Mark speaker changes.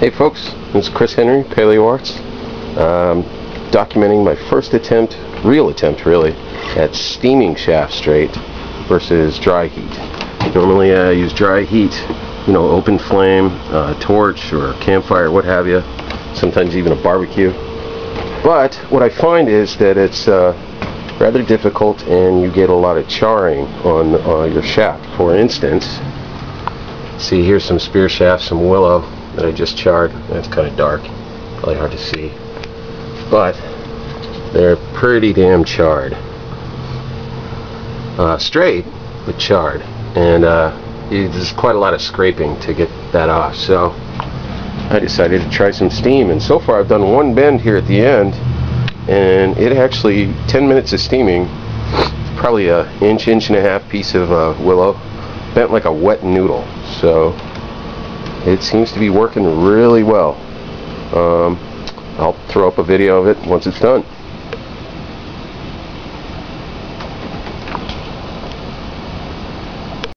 Speaker 1: Hey folks, this is Chris Henry, Paleo Arts. Um, documenting my first attempt, real attempt really, at steaming shaft straight versus dry heat. Normally I use dry heat, you know, open flame, uh, torch or campfire, what have you. Sometimes even a barbecue. But what I find is that it's uh, rather difficult and you get a lot of charring on uh, your shaft. For instance, see here's some spear shafts, some willow that I just charred. That's kind of dark, probably hard to see. But they're pretty damn charred. Uh, straight, but charred. And uh, there's quite a lot of scraping to get that off. So I decided to try some steam. And so far I've done one bend here at the end. And it actually, 10 minutes of steaming, probably a inch, inch and a half piece of uh, willow, bent like a wet noodle. So it seems to be working really well. Um, I'll throw up a video of it once it's done.